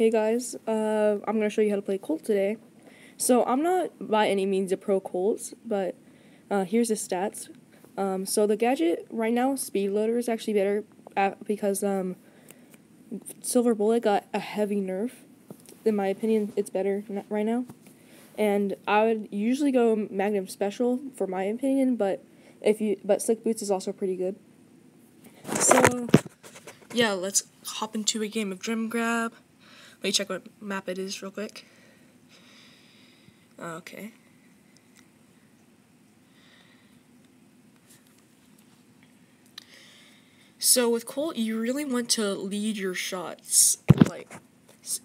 Hey guys, uh, I'm gonna show you how to play Colt today. So I'm not by any means a pro Colt, but uh, here's the stats. Um, so the gadget right now, Speed Loader, is actually better at, because um, Silver Bullet got a heavy nerf. In my opinion, it's better right now. And I would usually go Magnum Special for my opinion, but if you but Slick Boots is also pretty good. So yeah, let's hop into a game of Gem Grab. Let me check what map it is real quick. Okay. So with Colt, you really want to lead your shots, like,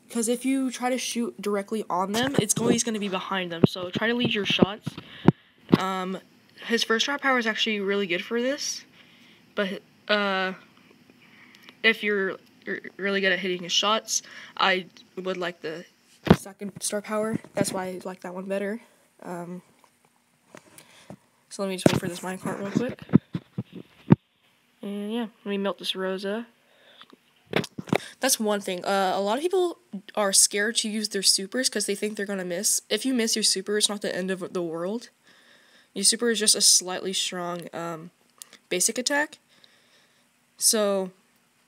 because if you try to shoot directly on them, it's always going to be behind them. So try to lead your shots. Um, his first shot power is actually really good for this, but uh, if you're really good at hitting his shots, I would like the second star power. That's why I like that one better. Um, so let me just wait for this minecart real quick. And yeah, let me melt this Rosa. That's one thing. Uh, a lot of people are scared to use their supers because they think they're going to miss. If you miss your super, it's not the end of the world. Your super is just a slightly strong um, basic attack. So,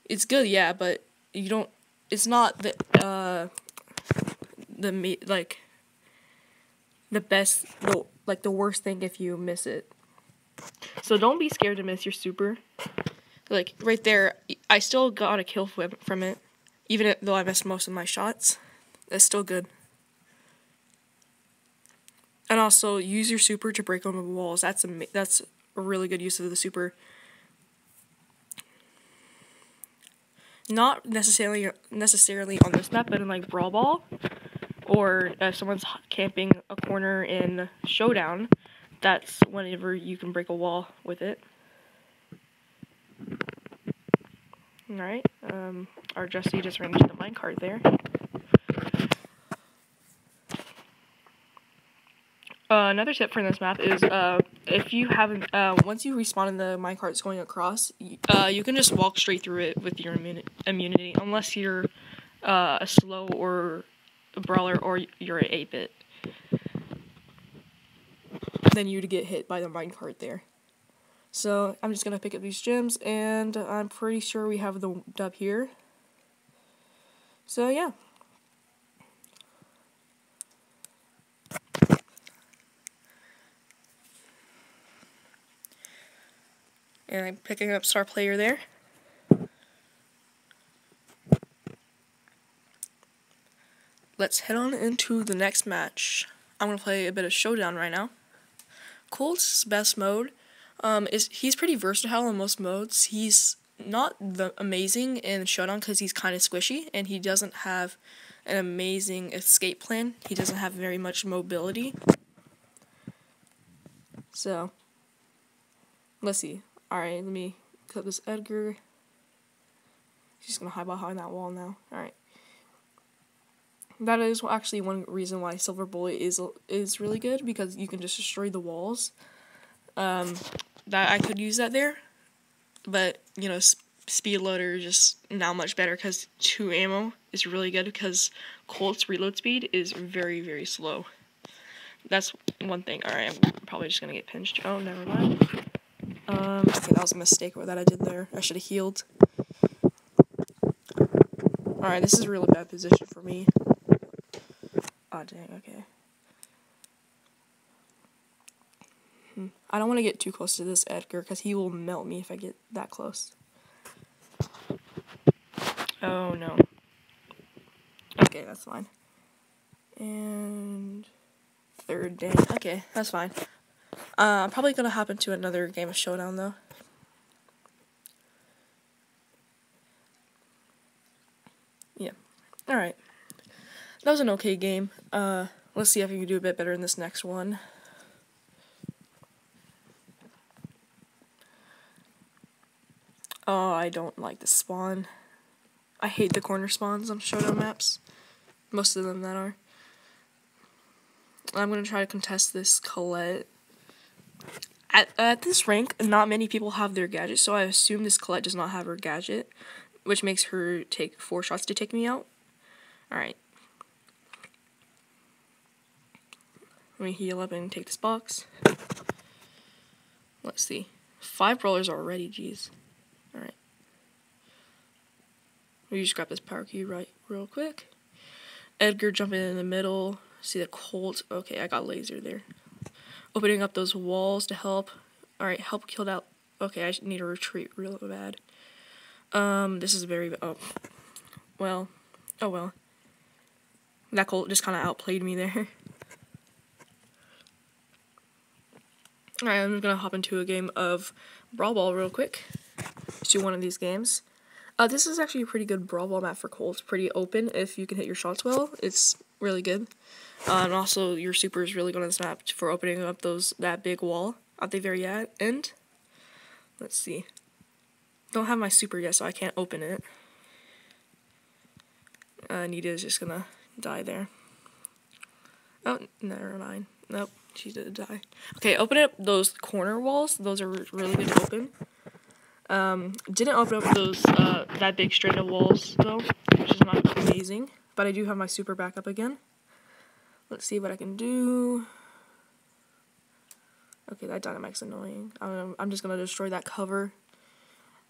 it's good, yeah, but you don't. It's not the uh, the me like the best, the, like the worst thing if you miss it. So don't be scared to miss your super. Like right there, I still got a kill from it, even though I missed most of my shots. That's still good. And also use your super to break open walls. That's a that's a really good use of the super. Not necessarily necessarily on this map, but in like Brawl Ball, or if someone's camping a corner in Showdown, that's whenever you can break a wall with it. Alright, um, our Jesse just ran into the minecart there. Uh, another tip for this map is uh, if you haven't, uh, once you respawn and the minecart's going across, uh, you can just walk straight through it with your immuni immunity, unless you're uh, a slow or a brawler or you're an 8-bit. Then you'd get hit by the minecart there. So I'm just to pick up these gems, and I'm pretty sure we have the dub here. So yeah. And I'm picking up star player there. Let's head on into the next match. I'm going to play a bit of Showdown right now. Colt's best mode um, is he's pretty versatile in most modes. He's not the amazing in Showdown because he's kind of squishy and he doesn't have an amazing escape plan. He doesn't have very much mobility. So, let's see. Alright, let me cut this Edgar. He's just gonna hide behind that wall now. Alright. That is actually one reason why Silver Bullet is is really good because you can just destroy the walls. Um, that I could use that there, but you know, speed loader is just now much better because two ammo is really good because Colt's reload speed is very very slow. That's one thing. All right, I'm probably just gonna get pinched. Oh, never mind. Um, okay, that was a mistake that I did there. I should have healed. Alright, this is a really bad position for me. Oh, dang, okay. Hmm. I don't want to get too close to this Edgar, because he will melt me if I get that close. Oh, no. Okay, that's fine. And... Third day. Okay, that's fine. Uh, I'm probably gonna hop into another game of Showdown though. Yeah. Alright. That was an okay game. Uh, let's see if we can do a bit better in this next one. Oh, I don't like the spawn. I hate the corner spawns on Showdown maps. Most of them that are. I'm gonna try to contest this Colette at, at this rank, not many people have their gadget, so I assume this Colette does not have her gadget, which makes her take four shots to take me out. Alright. Let me heal up and take this box. Let's see. Five brawlers already, jeez. Alright. We just grab this power key right real quick. Edgar jumping in the middle. See the Colt. Okay, I got laser there. Opening up those walls to help. Alright, help kill that. Okay, I need to retreat real bad. Um, this is very. Oh. Well. Oh well. That Colt just kind of outplayed me there. Alright, I'm gonna hop into a game of Brawl Ball real quick. Let's do one of these games. Uh, this is actually a pretty good Brawl Ball map for Colt. It's pretty open if you can hit your shots well. It's really good. Uh, and also, your super is really good on map for opening up those that big wall at the very end. Let's see. Don't have my super yet, so I can't open it. Uh, Nita is just gonna die there. Oh, never mind. Nope. She did die. Okay, open up those corner walls. Those are really good to open. Um, didn't open up those uh, that big straight of walls though, which is not amazing. But I do have my super back up again. Let's see what I can do. Okay, that dynamite's annoying. I'm, I'm just gonna destroy that cover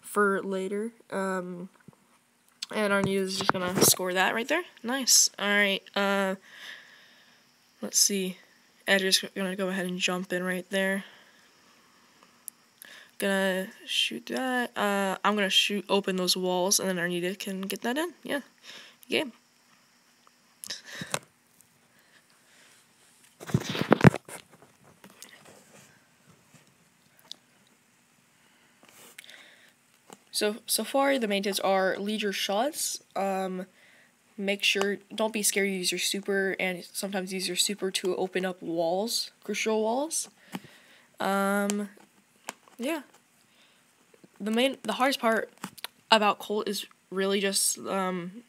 for later. Um, and our is just gonna score that right there. Nice. All right. Uh, let's see. Edgar's gonna go ahead and jump in right there. Gonna shoot that. Uh, I'm gonna shoot open those walls, and then our Nita can get that in. Yeah, game. So so far the main tips are lead your shots. Um, make sure don't be scared to use your super and sometimes use your super to open up walls crucial walls. Um yeah. The main the hardest part about colt is really just um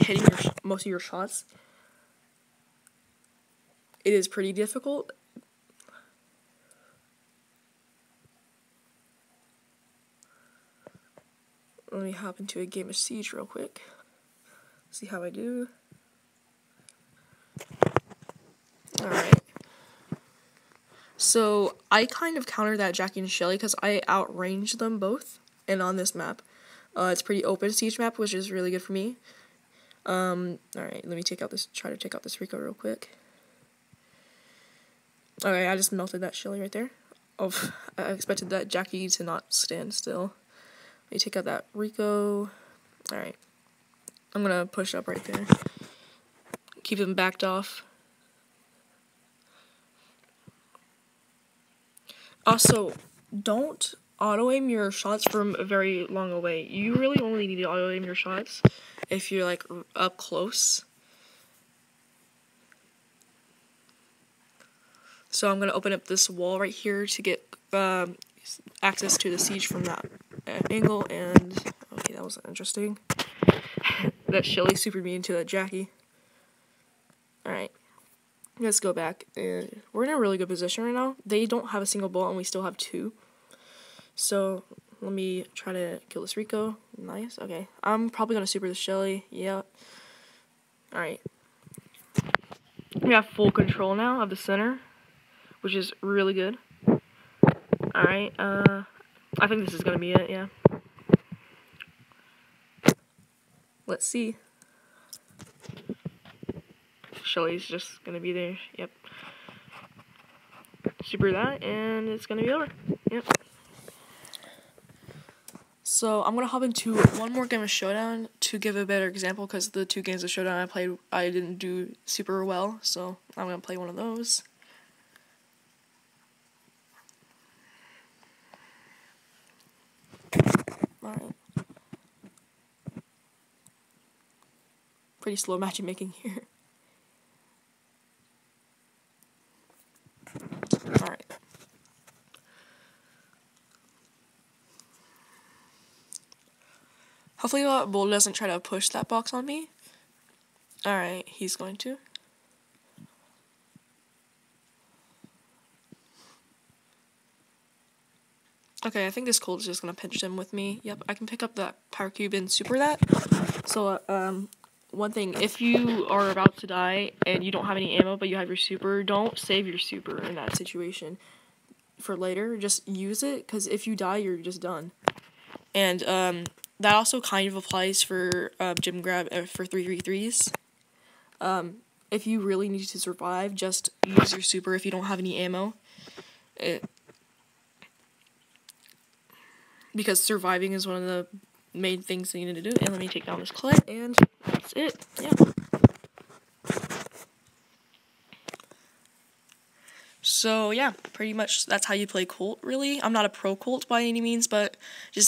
hitting your most of your shots it is pretty difficult let me hop into a game of siege real quick See how I do. Alright. So, I kind of countered that Jackie and Shelly because I outranged them both. And on this map. Uh, it's pretty open siege map, which is really good for me. Um, alright, let me take out this, try to take out this Rico real quick. Alright, I just melted that Shelly right there. Oh, I expected that Jackie to not stand still. Let me take out that Rico. Alright. I'm gonna push up right there. Keep him backed off. Also, don't auto aim your shots from a very long away. You really only need to auto aim your shots if you're like up close. So I'm gonna open up this wall right here to get um, access to the siege from that angle. And okay, that was interesting that Shelly super me into that Jackie. Alright. Let's go back. And we're in a really good position right now. They don't have a single bullet and we still have two. So let me try to kill this Rico. Nice. Okay. I'm probably gonna super the Shelly. Yeah. Alright. We have full control now of the center. Which is really good. Alright, uh I think this is gonna be it, yeah. Let's see. Shelly's just gonna be there. Yep. Super that, and it's gonna be over. Yep. So I'm gonna hop into one more game of Showdown to give a better example because the two games of Showdown I played I didn't do super well, so I'm gonna play one of those. Alright. pretty slow matchmaking here. Alright. Hopefully uh, Bull doesn't try to push that box on me. Alright, he's going to. Okay, I think this Colt is just gonna pinch him with me. Yep, I can pick up that power cube and super that. So, um, one thing, if you are about to die and you don't have any ammo, but you have your super, don't save your super in that situation for later. Just use it, because if you die, you're just done. And um, that also kind of applies for uh, Gem Grab uh, for 333s. Um, if you really need to survive, just use your super if you don't have any ammo. It, because surviving is one of the main things that you need to do. And let me take down this clip, and that's it. Yeah. So yeah, pretty much that's how you play Colt. Really, I'm not a pro Colt by any means, but just